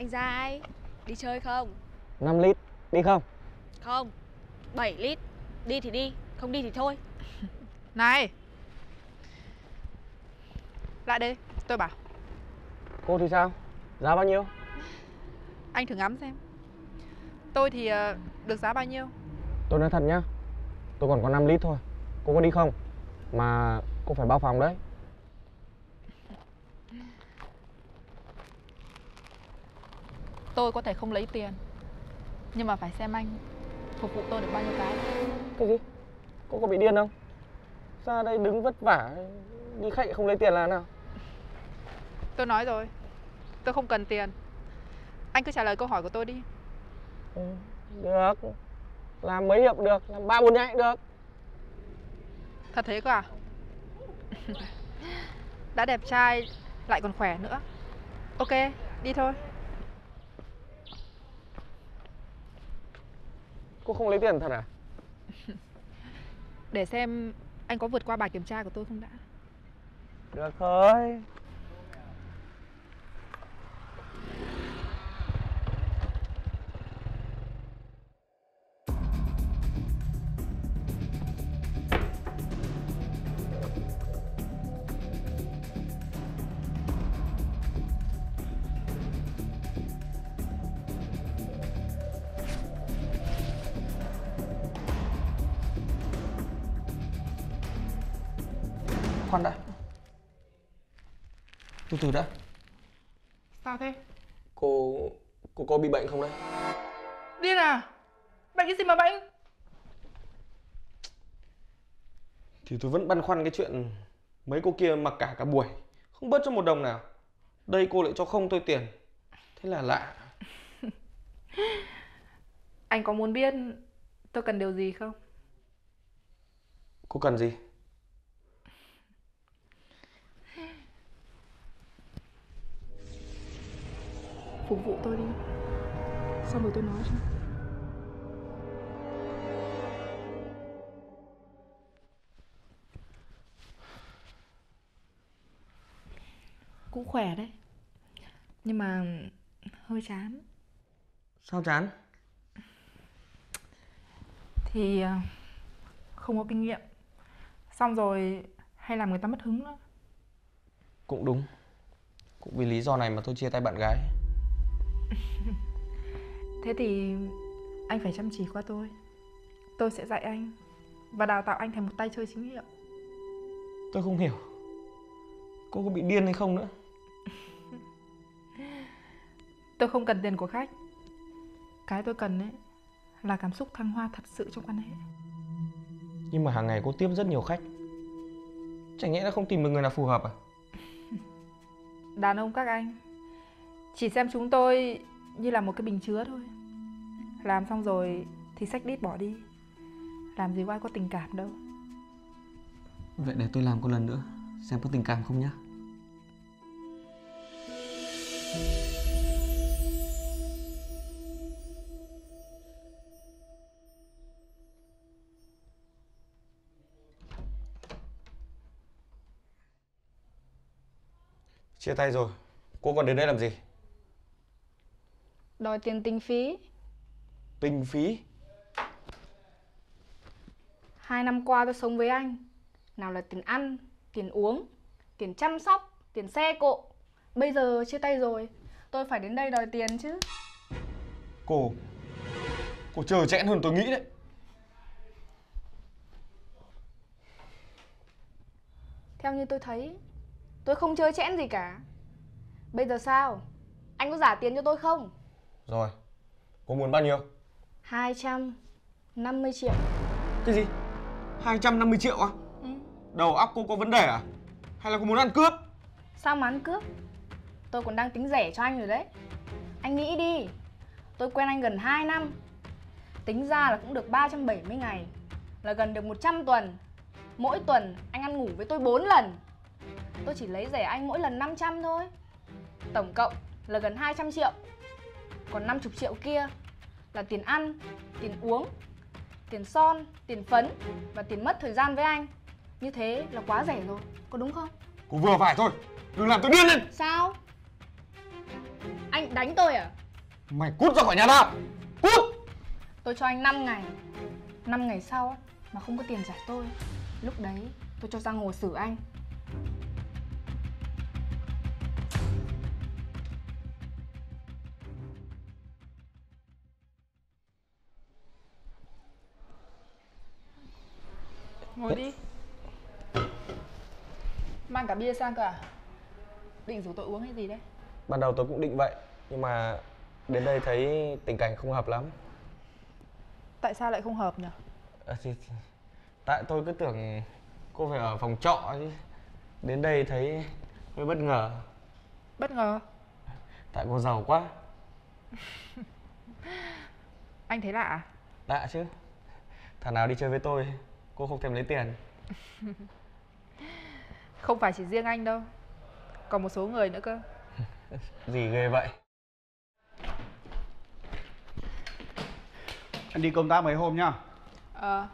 Anh dai Đi chơi không? 5 lít đi không? Không 7 lít Đi thì đi Không đi thì thôi. Này! Lại đây Tôi bảo. Cô thì sao? Giá bao nhiêu? Anh thử ngắm xem. Tôi thì ờ, được giá bao nhiêu? Tôi nói thật nhá tôi còn có 5 lít thôi. Cô có đi không? Mà cô phải bao phòng đấy Tôi có thể không lấy tiền. Nhưng mà phải xem anh Phục vụ tôi được bao nhiêu cái. Cái gì? Cô có bị điên không? Ra đây đứng vất vả đi khách không lấy tiền là nào? Tôi nói rồi Tôi không cần tiền. Anh cứ trả lời câu hỏi của tôi đi. Ừ, được. Làm mấy hiệp được làm ba bốn nhảy được. Thật thế cơ à? Đã đẹp trai Lại còn khỏe nữa. Ok đi thôi cô không lấy tiền thật à? Để xem anh có vượt qua bài kiểm tra của tôi không đã. Được thôi khoan đã. Từ từ đã. Sao thế? Cô cô có bị bệnh không đấy? Điên à? Bệnh cái gì mà bệnh? Thì tôi vẫn băn khoăn cái chuyện mấy cô kia mặc cả cả buổi không bớt cho một đồng nào. Đây cô lại cho không tôi tiền. Thế là lạ. Anh có muốn biết tôi cần điều gì không? Cô cần gì Phục vụ tôi đi. Xong rồi tôi nói cho. Cũng khỏe đấy. Nhưng mà hơi chán. Sao chán? Thì ờ, không có kinh nghiệm. Xong rồi hay làm người ta mất hứng nữa. Cũng đúng. Cũng vì lý do này mà tôi chia tay bạn gái Thế thì anh phải chăm chỉ qua tôi. Tôi sẽ dạy anh Và đào tạo anh thành một tay chơi chính hiệu. Tôi không hiểu. Cô có bị điên hay không nữa? Tôi không cần tiền của khách. Cái tôi cần ấy Là cảm xúc thăng hoa thật sự trong quan hệ. Nhưng mà hàng ngày cô tiếp rất nhiều khách. Chẳng nhẽ đã không tìm được người nào phù hợp à? Đàn ông các anh Chỉ xem chúng tôi như là một cái bình chứa thôi. Làm xong rồi thì xách đít bỏ đi. Làm gì có ai có tình cảm đâu. Vậy để tôi làm cô lần nữa xem có tình cảm không nhá. Chia tay rồi. Cô còn đến đây làm gì Đòi tiền tinh phí. Tinh phí? Hai năm qua tôi sống với anh. Nào là tiền ăn, tiền uống, tiền chăm sóc, tiền xe cộ. Bây giờ chia tay rồi Tôi phải đến đây đòi tiền chứ. Cô cô chờ chẽn hơn tôi nghĩ đấy. Theo như tôi thấy Tôi không chơi chẽn gì cả. Bây giờ sao? Anh có giả tiền cho tôi không rồi cô muốn bao nhiêu? 250 triệu. Cái gì? 250 triệu à? Ừ. đầu óc cô có vấn đề à? Hay là cô muốn ăn cướp? Sao mà ăn cướp? Tôi còn đang tính rẻ cho anh rồi đấy. Anh nghĩ đi. Tôi quen anh gần 2 năm. Tính ra là cũng được 370 ngày. Là gần được 100 tuần. Mỗi tuần anh ăn ngủ với tôi 4 lần. Tôi chỉ lấy rẻ anh mỗi lần 500 thôi. Tổng cộng là gần 200 triệu Còn 50 triệu kia Là tiền ăn, tiền uống Tiền son, tiền phấn Và tiền mất thời gian với anh Như thế là quá rẻ rồi Có đúng không? cô vừa phải thôi đừng làm tôi điên lên Sao? Anh đánh tôi à? Mày cút ra khỏi nhà tao Cút Tôi cho anh 5 ngày 5 ngày sau mà không có tiền trả tôi Lúc đấy tôi cho ra ngồi xử anh bia sang cơ à? Định rủ tôi uống hay gì đấy? Ban đầu tôi cũng định vậy Nhưng mà đến đây thấy tình cảnh không hợp lắm. Tại sao lại không hợp nhỉ à, thì, Tại tôi cứ tưởng cô phải ở phòng trọ chứ Đến đây thấy hơi bất ngờ. Bất ngờ? Tại cô giàu quá. Anh thấy lạ à? Lạ chứ. Thằng nào đi chơi với tôi Cô không thèm lấy tiền Không phải chỉ riêng anh đâu Còn một số người nữa cơ. Gì ghê vậy? Anh đi công tác mấy hôm nhá. Ờ.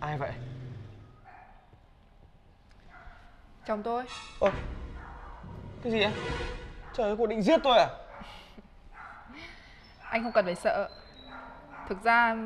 Ai vậy? Chồng tôi. Ơ Cái gì ạ Trời ơi cô định giết tôi à Anh không cần phải sợ. Thực ra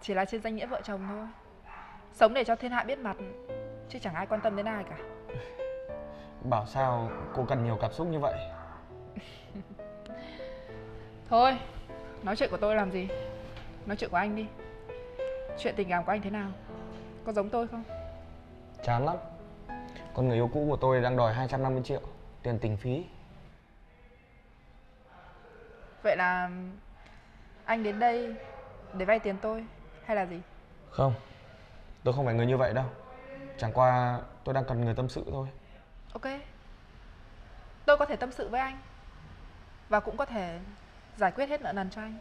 chỉ là trên danh nghĩa vợ chồng thôi. Sống để cho thiên hạ biết mặt Chứ chẳng ai quan tâm đến ai cả. Bảo sao cô cần nhiều cảm xúc như vậy? Thôi Nói chuyện của tôi làm gì? Nói chuyện của anh đi. Chuyện tình cảm của anh thế nào? Có giống tôi không? Chán lắm. Con người yêu cũ của tôi đang đòi 250 triệu Tiền tình phí. Vậy là Anh đến đây Để vay tiền tôi Hay là gì? Không Tôi không phải người như vậy đâu. Chẳng qua tôi đang cần người tâm sự thôi. Ok Tôi có thể tâm sự với anh Và cũng có thể Giải quyết hết nợ nần cho anh.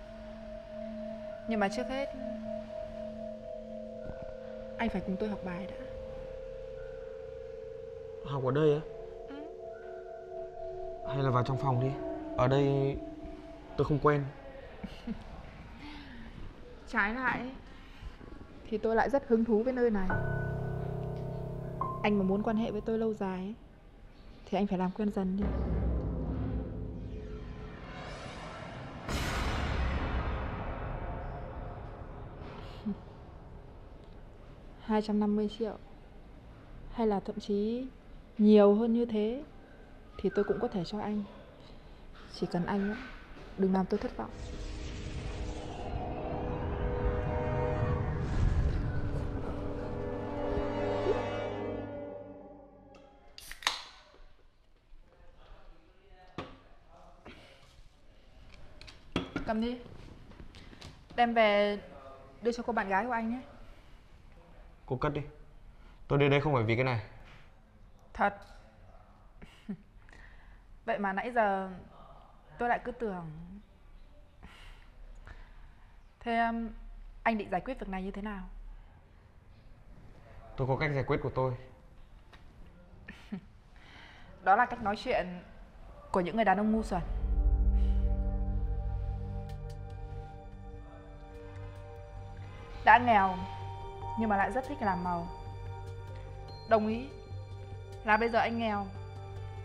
Nhưng mà trước hết Anh phải cùng tôi học bài đã. Học ở đây á? Ừ. Hay là vào trong phòng đi? Ở đây tôi không quen Trái lại ấy, Thì tôi lại rất hứng thú với nơi này. Anh mà muốn quan hệ với tôi lâu dài ấy, Thì anh phải làm quen dần đi. Hai trăm năm mươi triệu. Hay là thậm chí nhiều hơn như thế Thì tôi cũng có thể cho anh. Chỉ cần anh đừng làm tôi thất vọng. Cầm đi. Đem về đưa cho cô bạn gái của anh nhé. Cô cất đi. Tôi đến đây không phải vì cái này. Thật. Vậy mà nãy giờ tôi lại cứ tưởng. Thế um, anh định giải quyết việc này như thế nào? Tôi có cách giải quyết của tôi. Đó là cách nói chuyện của những người đàn ông ngu xuẩn Đã nghèo nhưng mà lại rất thích làm màu. Đồng ý là bây giờ anh nghèo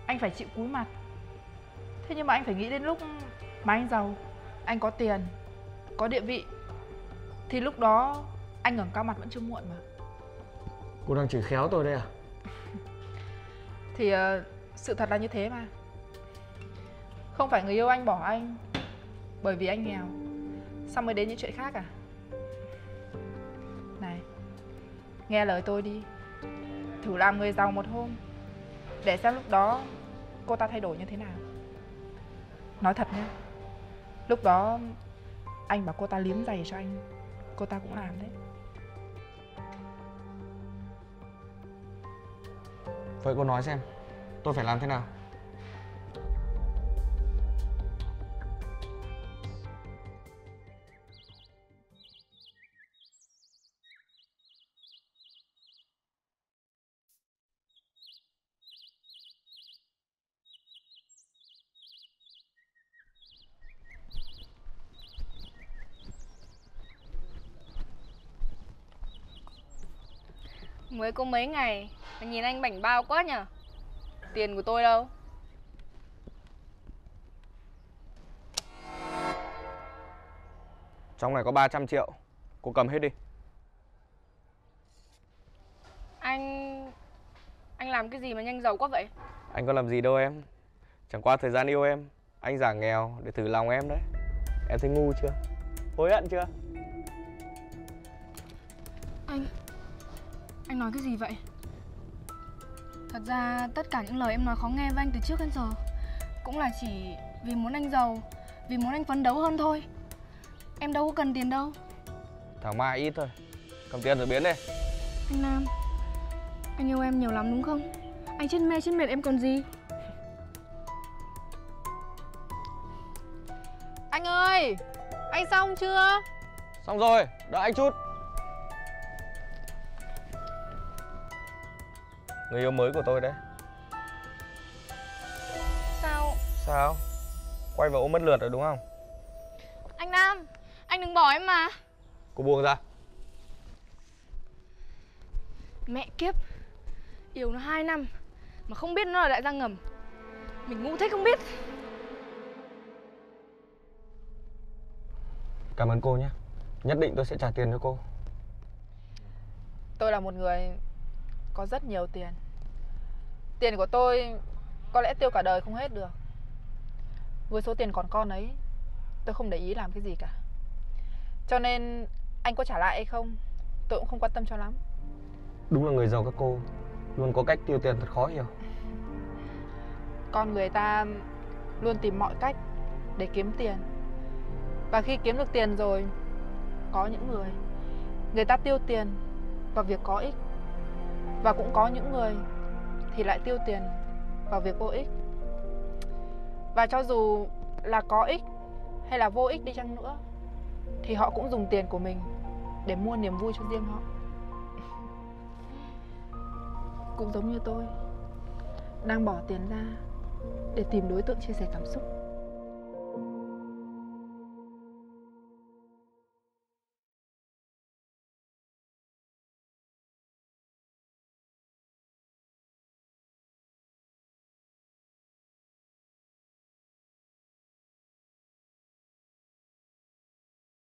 Anh phải chịu cúi mặt. Thế nhưng mà anh phải nghĩ đến lúc mà anh giàu Anh có tiền Có địa vị Thì lúc đó anh ngẩng cao mặt vẫn chưa muộn mà. Cô đang chửi khéo tôi đây à? Thì ờ, sự thật là như thế mà. Không phải người yêu anh bỏ anh Bởi vì anh nghèo Xong mới đến những chuyện khác à Nghe lời tôi đi. Thử làm người giàu một hôm. Để xem lúc đó Cô ta thay đổi như thế nào. Nói thật nhé, Lúc đó Anh bảo cô ta liếm giày cho anh. Cô ta cũng làm đấy. Vậy cô nói xem, Tôi phải làm thế nào? Mới có mấy ngày mà nhìn anh bảnh bao quá nhở Tiền của tôi đâu? Trong này có 300 triệu Cô cầm hết đi. Anh... Anh làm cái gì mà nhanh giàu quá vậy? Anh có làm gì đâu em. Chẳng qua thời gian yêu em Anh giả nghèo để thử lòng em đấy. Em thấy ngu chưa? Hối hận chưa Anh nói cái gì vậy? Thật ra tất cả những lời em nói khó nghe với anh từ trước đến giờ Cũng là chỉ vì muốn anh giàu Vì muốn anh phấn đấu hơn thôi. Em đâu có cần tiền đâu. Thảo Mai ít thôi. Cầm tiền rồi biến đi. Anh Nam Anh yêu em nhiều lắm đúng không? Anh chết mê chết mệt em còn gì? Anh ơi, anh xong chưa? Xong rồi, đợi anh chút Người yêu mới của tôi đấy. Sao? Sao? Quay vào ôm mất lượt rồi đúng không? Anh Nam Anh đừng bỏ em mà. Cô buông ra. Mẹ kiếp Yêu nó 2 năm Mà không biết nó là đại gia ngầm. Mình ngu thế không biết. Cảm ơn cô nhé. Nhất định tôi sẽ trả tiền cho cô. Tôi là một người có rất nhiều tiền. Tiền của tôi có lẽ tiêu cả đời không hết được. Với số tiền còn con ấy, tôi không để ý làm cái gì cả. Cho nên anh có trả lại hay không, tôi cũng không quan tâm cho lắm. Đúng là người giàu các cô Luôn có cách tiêu tiền thật khó hiểu Con người ta luôn tìm mọi cách để kiếm tiền. Và khi kiếm được tiền rồi, có những người người ta tiêu tiền vào việc có ích và cũng có những người thì lại tiêu tiền vào việc vô ích. Và cho dù là có ích hay là vô ích đi chăng nữa, thì họ cũng dùng tiền của mình để mua niềm vui cho riêng họ. Cũng giống như tôi, đang bỏ tiền ra để tìm đối tượng chia sẻ cảm xúc